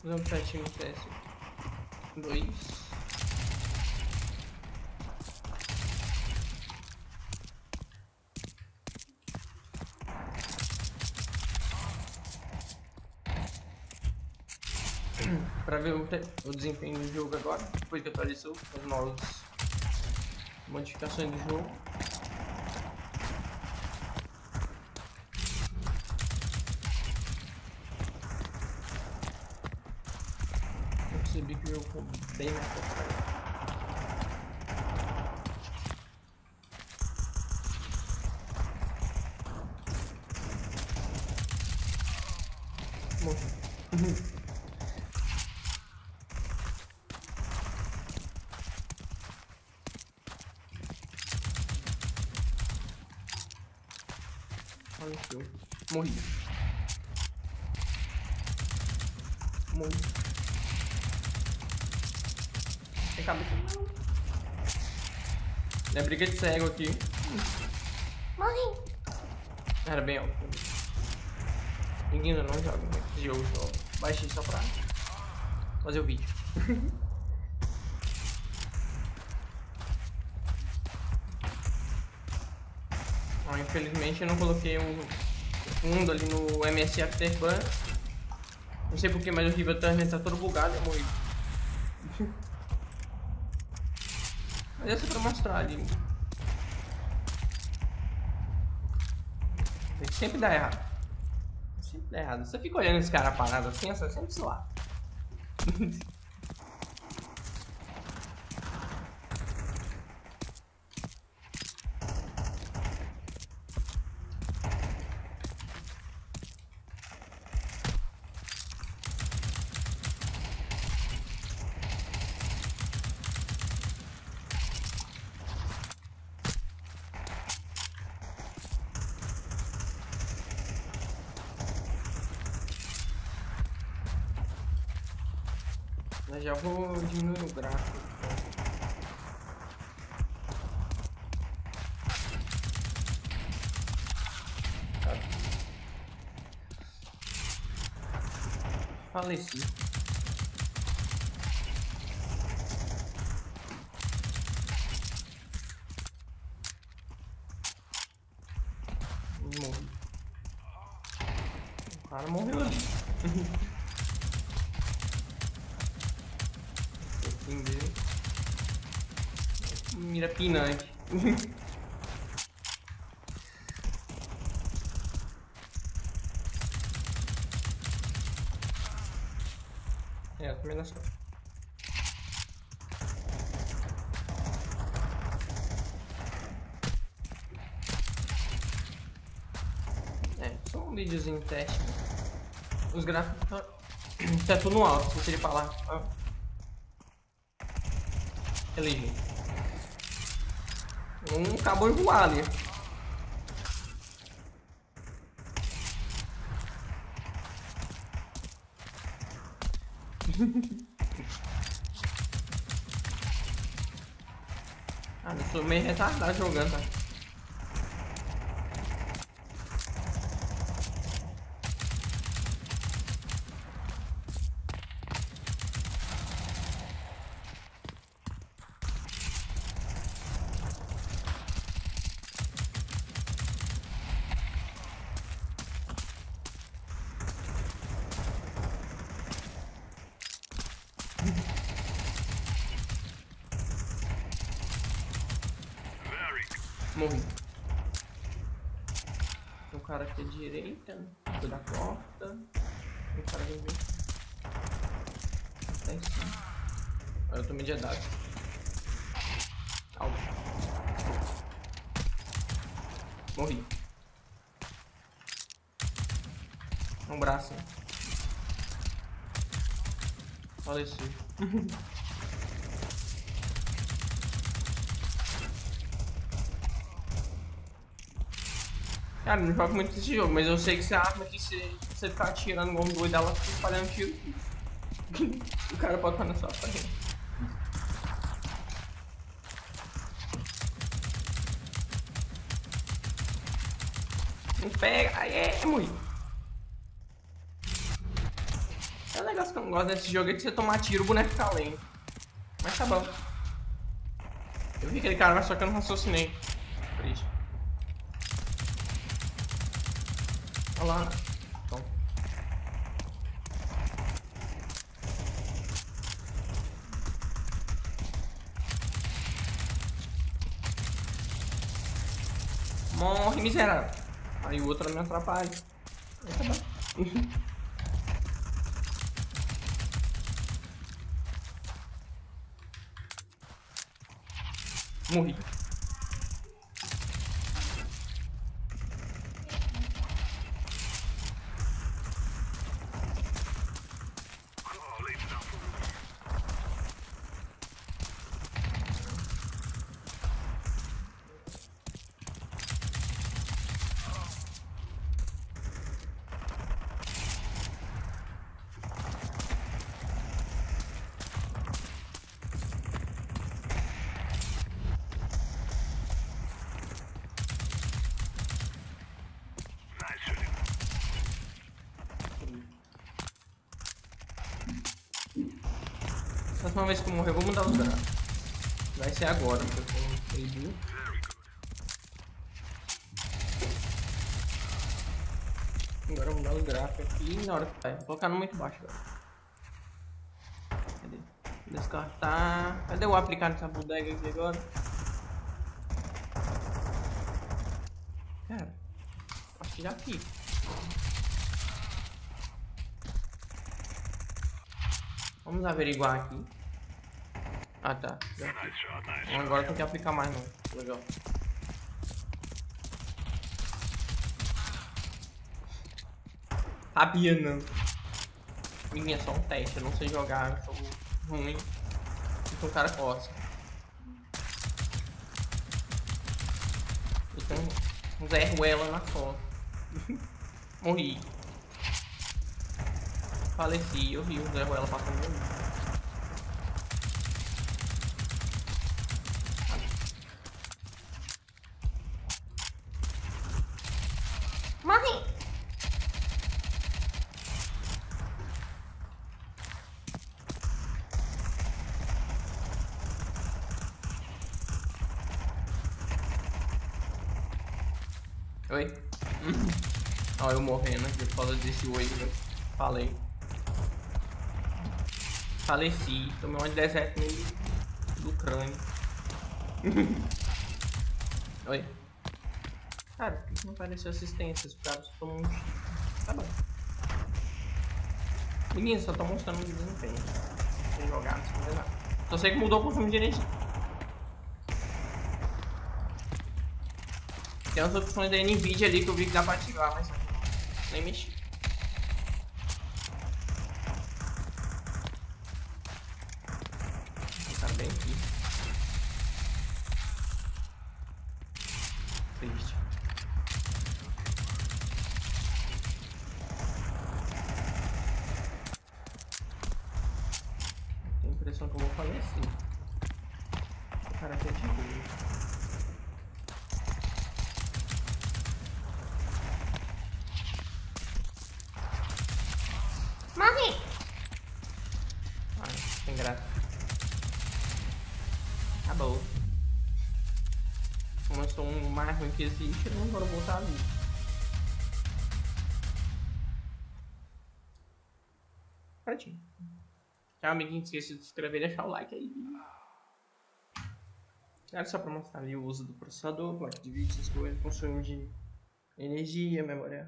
Testinho no teste. Dois. pra ver o, o, desempenho do jogo agora, depois que atualizou as novas modificações do jogo. Percebi que jogo ficou bem mais. Faleceu. Morri. Morri. Não. É briga de cego aqui. Morri. Era bem alto. Ninguém ainda não joga esse jogo só. Baixei só pra fazer o vídeo. infelizmente eu não coloquei um fundo ali no MS Afterburn. Não sei porquê, mas o River Turner tá todo bugado e morri. Essa é pra mostrar ali. Sempre dá errado. Sempre dá errado. Você fica olhando esse cara parado assim, essa sempre se lá. Eu já vou diminuir o gráfico. Faleci. Morri. O cara morreu ali. Mira pinante. é, também não sou. É, só um videozinho teste. Os gráficos tá, tá tudo no alto, se ele falar. Ah. Aquele Um acabou de voar ali. ah, eu sou meio retardado jogando, tá? Morri. Tem um cara aqui à direita, da porta. Tem um cara vem ver. Tá em cima. Eu tomei de edade. Au. Morri. Um braço. Faleci. Cara, não jogo muito esse jogo, mas eu sei que se a arma aqui, se você ficar atirando igual um doido, ela fica espalhando tiro. o cara pode ficar na sua frente. Não pega, aí é, é muito. É um negócio que eu não gosto desse jogo é de você tomar tiro, o boneco fica lento. Mas tá bom. Eu vi aquele cara, mas só que eu não raciocinei. Triste. Olha lá. Então. Morre, miserável. Aí o outro me atrapalha. Aí tá bom. Morri. Próxima vez que eu morrer, eu vou mudar os gráficos. Vai ser agora, porque eu. Agora eu vou mudar os gráficos aqui na hora que vai. Vou colocar no muito baixo agora. Cadê? Descartar. Cadê o aplicar nessa bodega aqui agora? Cara, acho que já. Vamos averiguar aqui. Ah tá. Fica. Agora tem que aplicar mais não. Legal. Sabia não. Minha é só um teste, eu não sei jogar, sou ruim. Então o cara costa. Eu tenho um Zé Ruela na foto. Morri. Faleci, eu vi o Zé Ruela passando Oi? Ó, eu morrendo por causa desse oi, velho. Falei. Faleci, tomei um deserto meio do crânio. Oi? Cara, por que não apareceu assistência? Os caras tomam um. Tá bom. Menino, só tô mostrando o desempenho. Sem jogar, não sei fazer nada. Só sei que mudou o consumo de energia. Tem umas opções da Nvidia ali que eu vi que dá pra ativar, mas nem mexi. Tá bem aqui. Triste. Tenho a impressão que eu vou falecer. O cara quer de Morre! Ai, sem graça. Acabou. Como eu sou um mais ruim que existe, eu não vou voltar ali. Prontinho. Tchau, amiguinho. Não esqueça de se inscrever e deixar o like aí. Era só pra mostrar ali o uso do processador, placa de vídeo, essas coisas, consumo de energia, memória.